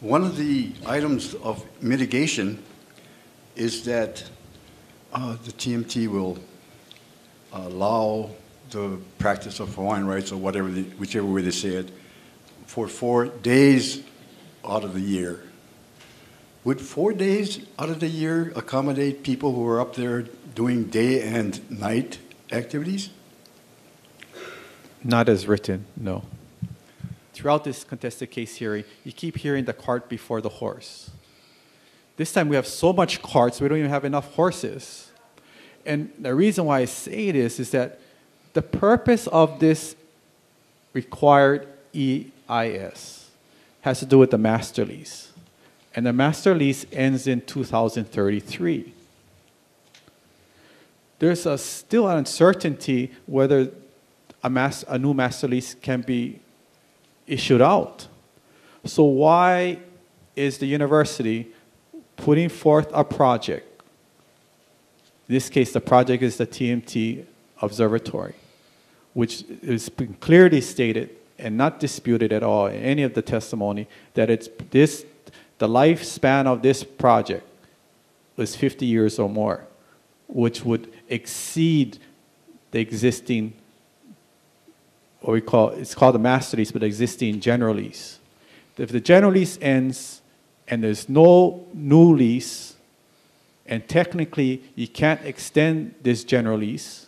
One of the items of mitigation is that uh, the TMT will allow the practice of Hawaiian rights or whatever, the, whichever way they say it, for four days out of the year. Would four days out of the year accommodate people who are up there doing day and night activities? Not as written, no. Throughout this contested case hearing, you keep hearing the cart before the horse. This time we have so much carts, we don't even have enough horses. And the reason why I say this is that the purpose of this required EIS has to do with the master lease. And the master lease ends in 2033. There's a, still an uncertainty whether a, mas- a new master lease can be issued out. So, why is the university putting forth a project? In this case, the project is the TMT Observatory, which has been clearly stated and not disputed at all in any of the testimony that it's this, the lifespan of this project was 50 years or more, which would exceed the existing, what we call, it's called the master lease, but the existing general lease. If the general lease ends and there's no new lease, and technically you can't extend this general lease,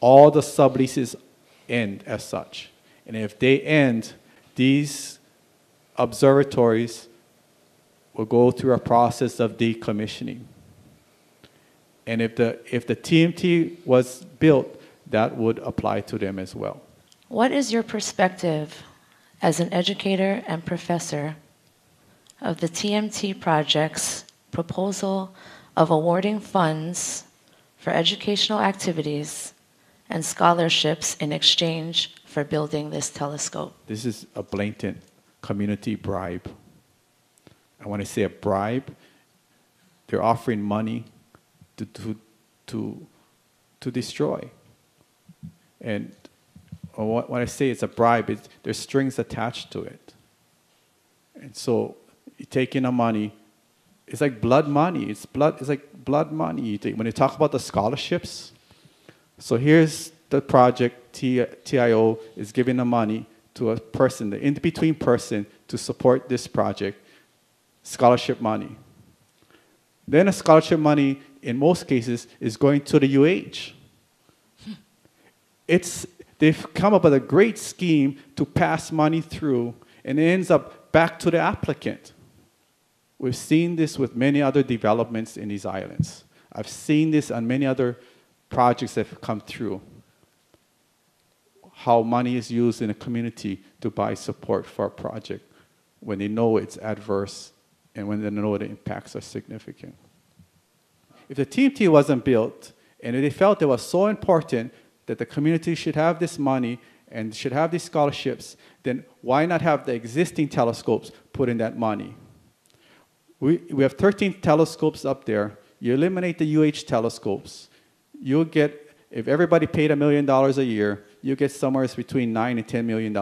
all the subleases end as such. And if they end, these observatories will go through a process of decommissioning. And if the, if the TMT was built, that would apply to them as well. What is your perspective as an educator and professor of the TMT project's proposal of awarding funds for educational activities and scholarships in exchange for building this telescope? This is a blatant community bribe. I want to say a bribe. They're offering money to, to, to, to destroy. And when I say it's a bribe, there's strings attached to it. And so in the money, it's like blood money. It's blood. It's like blood money. When you talk about the scholarships, so here's the project. TIO is giving the money to a person, the in-between person, to support this project. Scholarship money. Then a scholarship money, in most cases, is going to the UH. It's they've come up with a great scheme to pass money through, and it ends up back to the applicant. We've seen this with many other developments in these islands. I've seen this on many other projects that have come through. How money is used in a community to buy support for a project when they know it's adverse and when they know the impacts are significant. If the TMT wasn't built and they felt it was so important that the community should have this money and should have these scholarships, then why not have the existing telescopes put in that money? We, we have 13 telescopes up there. You eliminate the UH telescopes, you'll get, if everybody paid a million dollars a year, you get somewhere between nine and $10 million.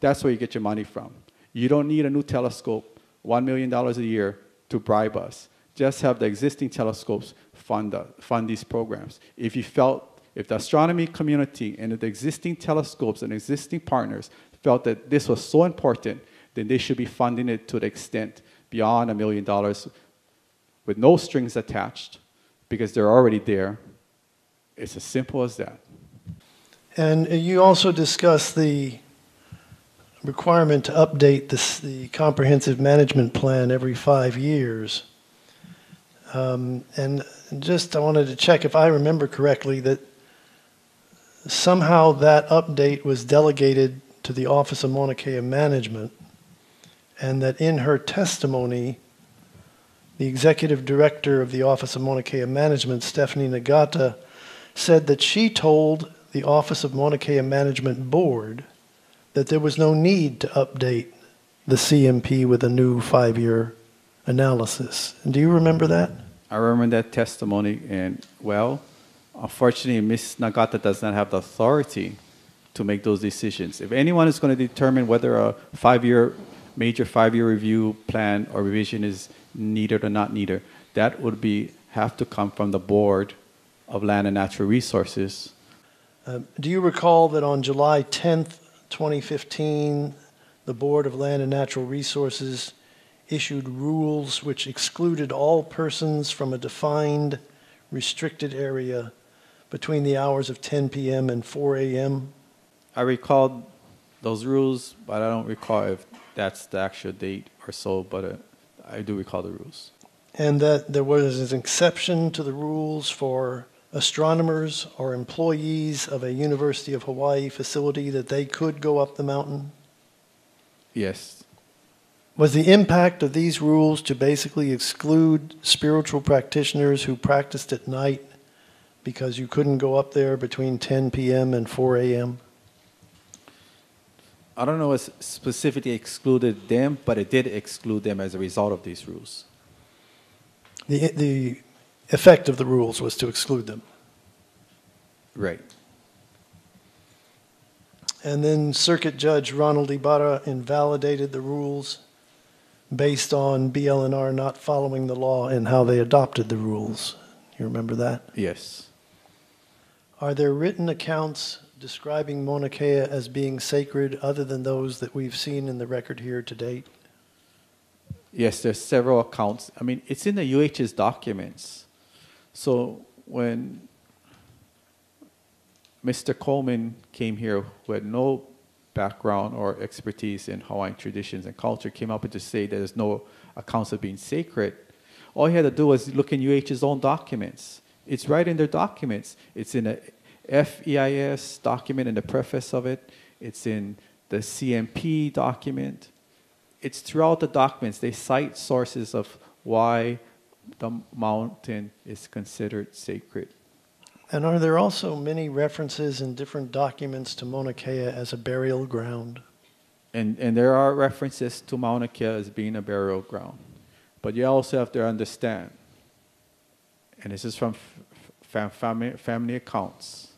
That's where you get your money from. You don't need a new telescope, $1 million a year, to bribe us. Just have the existing telescopes fund, the, fund these programs. If you felt, if the astronomy community and the existing telescopes and existing partners felt that this was so important, then they should be funding it to the extent beyond a million dollars with no strings attached because they're already there. It's as simple as that. And you also discuss the requirement to update this, the comprehensive management plan every five years. Um, and just I wanted to check if I remember correctly that somehow that update was delegated to the Office of Mauna Kea Management and that in her testimony, the executive director of the Office of Mauna Kea Management, Stephanie Nagata, said that she told the Office of Mauna Kea Management Board that there was no need to update the CMP with a new five year analysis. And Do you remember that? I remember that testimony, and well, unfortunately, Ms. Nagata does not have the authority to make those decisions. If anyone is going to determine whether a five year major five-year review plan or revision is needed or not needed, that would be have to come from the board of land and natural resources. Uh, Do you recall that on July 10th, 2015, the Board of Land and Natural Resources issued rules which excluded all persons from a defined restricted area between the hours of 10 p.m. and 4 a.m.? I recall those rules, but I don't recall if that's the actual date or so, but uh, I do recall the rules. And that there was an exception to the rules for astronomers or employees of a University of Hawaii facility that they could go up the mountain? Yes, Was the impact of these rules to basically exclude spiritual practitioners who practiced at night because you couldn't go up there between 10 p.m. and 4 a.m.? I don't know if specifically excluded them, but it did exclude them as a result of these rules. The, the effect of the rules was to exclude them. Right. And then Circuit Judge Ronald Ibarra invalidated the rules based on BLNR not following the law and how they adopted the rules. You remember that? Yes. Are there written accounts describing Mauna Kea as being sacred other than those that we've seen in the record here to date? Yes, there's several accounts. I mean, it's in the UH's documents. So when Mr. Coleman came here, who had no background or expertise in Hawaiian traditions and culture, came up to say that there's no accounts of being sacred. All he had to do was look in UH's own documents. It's right in their documents. It's in a FEIS document in the preface of it. It's in the CMP document. It's throughout the documents. They cite sources of why the mountain is considered sacred. And are there also many references in different documents to Mauna Kea as a burial ground? And, and there are references to Mauna Kea as being a burial ground. But you also have to understand, and this is from fam- family, family accounts,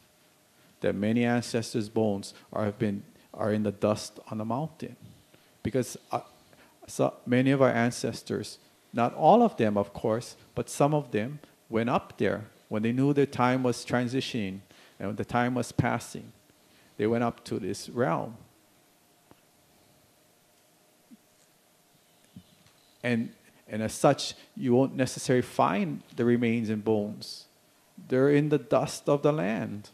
that many ancestors' bones are, have been, are in the dust on the mountain. Because uh, so many of our ancestors, not all of them, of course, but some of them went up there when they knew their time was transitioning and when the time was passing. They went up to this realm. And, and as such, you won't necessarily find the remains and bones. They're in the dust of the land.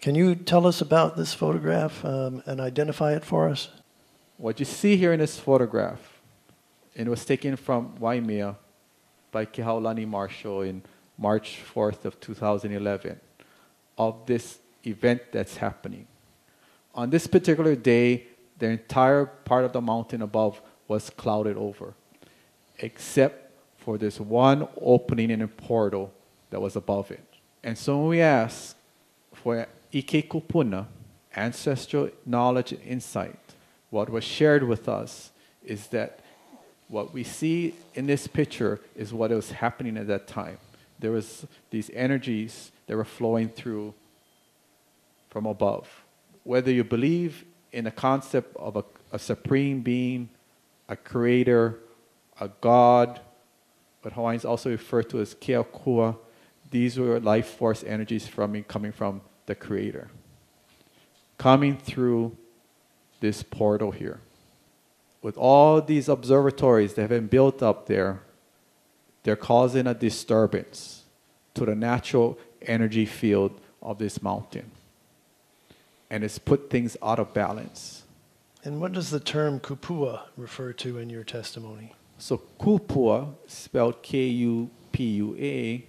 Can you tell us about this photograph um, and identify it for us? What you see here in this photograph, it was taken from Waimea by Kehaulani Marshall in March 4th of 2011 of this event that's happening. On this particular day, the entire part of the mountain above was clouded over, except for this one opening in a portal that was above it. And so when we ask for Ike Kupuna, ancestral knowledge and insight, what was shared with us is that what we see in this picture is what was happening at that time. There was these energies that were flowing through from above. Whether you believe in the concept of a, a supreme being, a creator, a god, what Hawaiians also refer to as Keakua, these were life force energies from coming from the creator. Coming through this portal here with all these observatories that have been built up there, they're causing a disturbance to the natural energy field of this mountain. And it's put things out of balance. And what does the term kupua refer to in your testimony? So kupua, spelled K-U-P-U-A,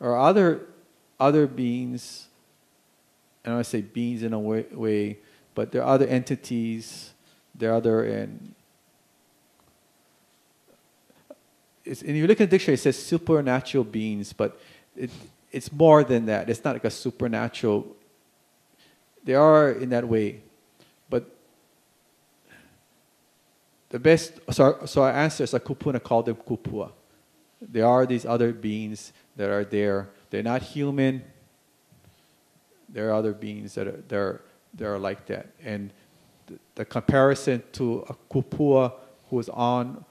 are other other beings. And I say beings in a way, way but there are other entities. There are other and it's, and you look at the dictionary, it says supernatural beings, but it, it's more than that. It's not like a supernatural. They are in that way, but the best. So so our ancestors, kupuna, called them kupua. There are these other beings that are there. They're not human. There are other beings that are, that are, that are like that, and the, the comparison to a kupua who is on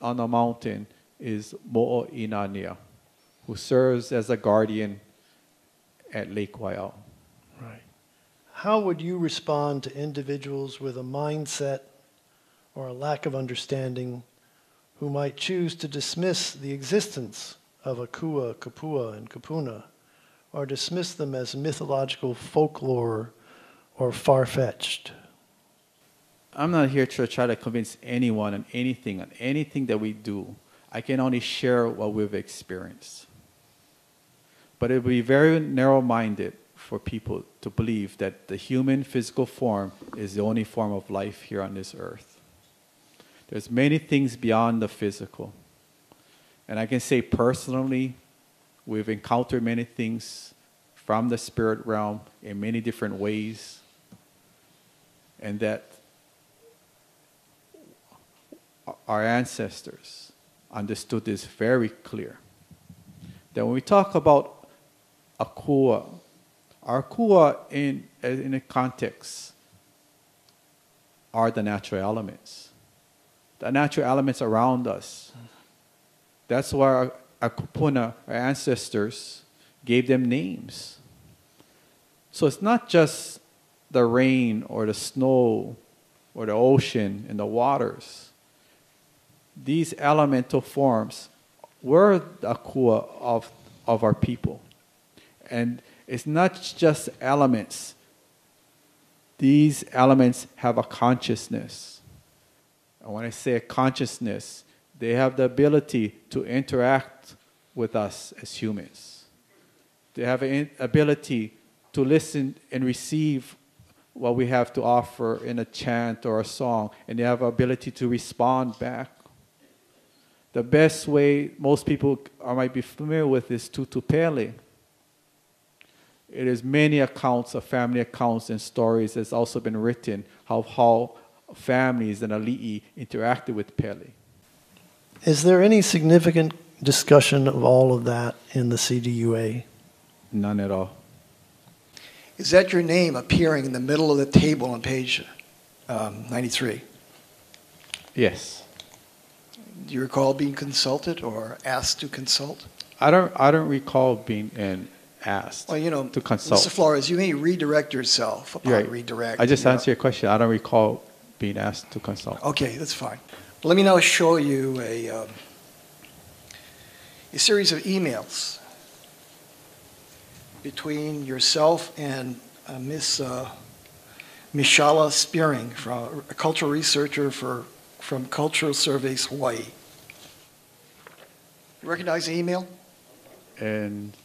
on a mountain is Mo'oinanea, who serves as a guardian at Lake Waiau. Right. How would you respond to individuals with a mindset or a lack of understanding who might choose to dismiss the existence of Akua, Kupua, and Kupuna, or dismiss them as mythological folklore or far fetched? I'm not here to try to convince anyone on anything, on anything that we do. I can only share what we've experienced. But it would be very narrow minded for people to believe that the human physical form is the only form of life here on this earth. There's many things beyond the physical. And I can say personally, we've encountered many things from the spirit realm in many different ways. And that our ancestors understood this very clear. That when we talk about akua, akua in, in a context are the natural elements. The natural elements around us. That's why our, our kupuna, our ancestors, gave them names. So it's not just the rain or the snow or the ocean and the waters these elemental forms were the akua of, of our people. And it's not just elements. These elements have a consciousness. When I say consciousness, they have the ability to interact with us as humans. They have an ability to listen and receive what we have to offer in a chant or a song, and they have ability to respond back the best way most people are, might be familiar with is tutupele. It is many accounts of family accounts and stories that's also been written of how families and ali'i interacted with Pele. Is there any significant discussion of all of that in the CDUA? None at all. Is that your name appearing in the middle of the table on page um, 93? Yes. Do you recall being consulted or asked to consult? I don't. I don't recall being in asked. Well, you know, to consult. Mr. Flores, you may redirect yourself upon Right. redirect. I just you know. your question. I don't recall being asked to consult. Okay, that's fine. Let me now show you a, um, a series of emails between yourself and uh, Miss uh, Mishala Spearing, from, a cultural researcher for, from Cultural Surveys Hawaii. You recognize the email? And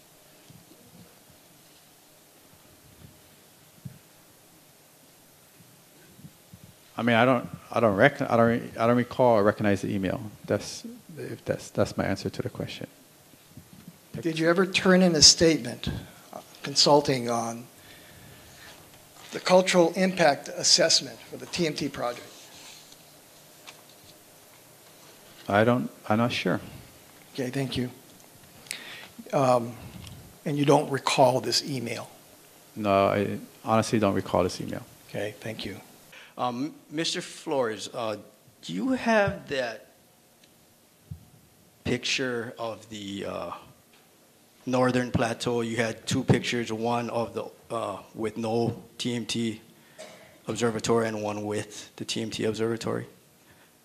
I mean, I don't. I don't reckon. I don't. I don't recall or recognize the email. That's if that's that's my answer to the question. Did you ever turn in a statement consulting on the cultural impact assessment for the TMT project? I don't. I'm not sure. Okay, thank you. Um, and you don't recall this email? No, I honestly don't recall this email. Okay, thank you. Um, Mr. Flores, uh, do you have that picture of the uh, northern plateau? You had two pictures, one of the uh, with no TMT observatory and one with the TMT observatory,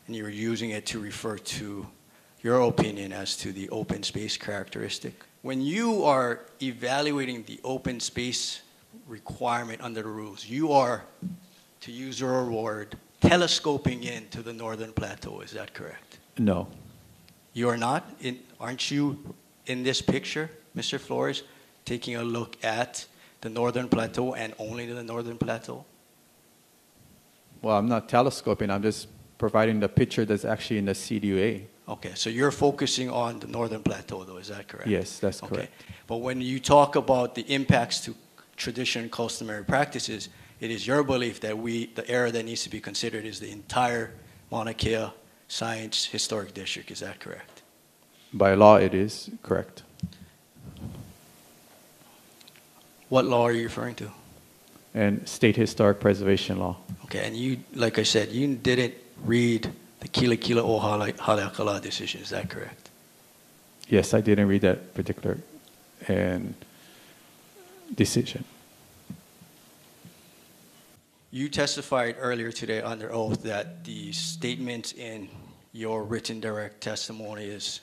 and you were using it to refer to your opinion as to the open space characteristic. When you are evaluating the open space requirement under the rules, you are to use your word, telescoping into the northern plateau. Is that correct? No. You are not? In, aren't you in this picture, Mr. Flores, taking a look at the northern plateau and only the northern plateau? Well, I'm not telescoping. I'm just providing the picture that's actually in the CDUA. Okay, so you're focusing on the northern plateau, though, is that correct? Yes, that's Okay. correct. But when you talk about the impacts to tradition and customary practices, it is your belief that we, the area that needs to be considered is the entire Mauna Kea Science Historic District. Is that correct? By law, it is correct. What law are you referring to? and state historic preservation law. Okay, and you, like I said, you didn't read the Kila Kila o Hale- Haleakala decision, is that correct? Yes, I didn't read that particular and decision. You testified earlier today under oath that the statement in your written direct testimony is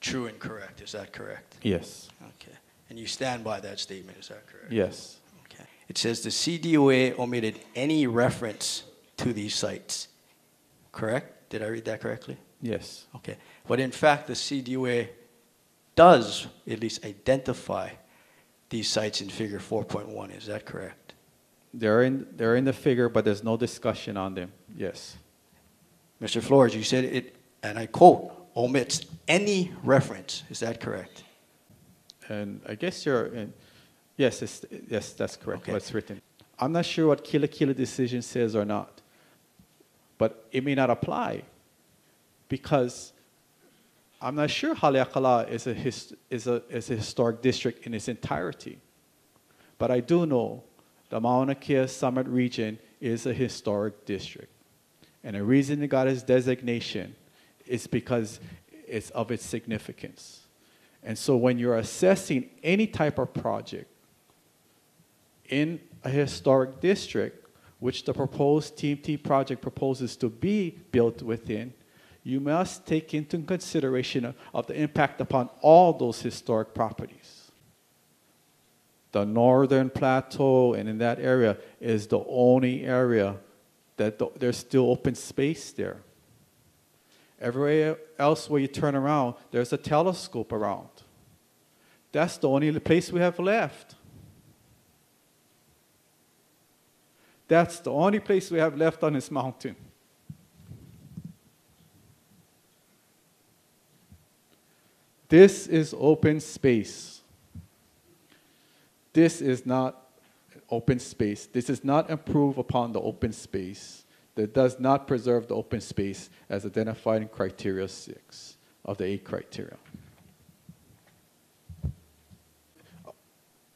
true and correct, is that correct? Yes. Okay, and you stand by that statement, is that correct? Yes. Okay. It says the CDUA omitted any reference to these sites, correct? Did I read that correctly? Yes. Okay. But in fact, the CDUA does at least identify these sites in figure 4.1, is that correct? They're in, they're in the figure, but there's no discussion on them. Yes. Mr. Flores, you said it, and I quote, omits any reference, is that correct? And I guess you're in, yes, it's, yes, that's correct. Okay. What's written. I'm not sure what Kila Kila decision says or not, but it may not apply because I'm not sure Haleakala is a, his, is, a, is a historic district in its entirety. But I do know the Mauna Kea Summit region is a historic district. And the reason it got its designation is because it's of its significance. And so when you're assessing any type of project in a historic district, which the proposed TMT project proposes to be built within, you must take into consideration of, of the impact upon all those historic properties. The northern plateau and in that area is the only area that the, there's still open space there. Everywhere else where you turn around, there's a telescope around. That's the only place we have left. That's the only place we have left on this mountain. This is open space. This is not open space. This does not improve upon the open space. That does not preserve the open space as identified in criteria six of the eight criteria.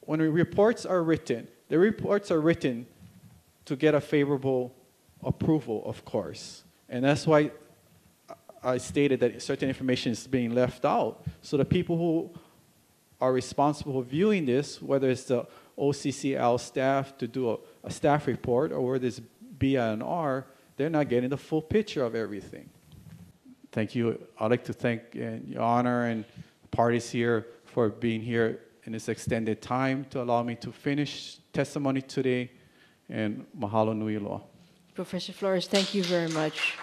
When reports are written, the reports are written to get a favorable approval, of course. And that's why I stated that certain information is being left out. So the people who are responsible for viewing this, whether it's the OCCL staff to do a, a staff report or whether it's BNR, they're not getting the full picture of everything. Thank you. I'd like to thank uh, Your Honor and parties here for being here in this extended time to allow me to finish testimony today. And mahalo nui loa. Professor Flores, thank you very much.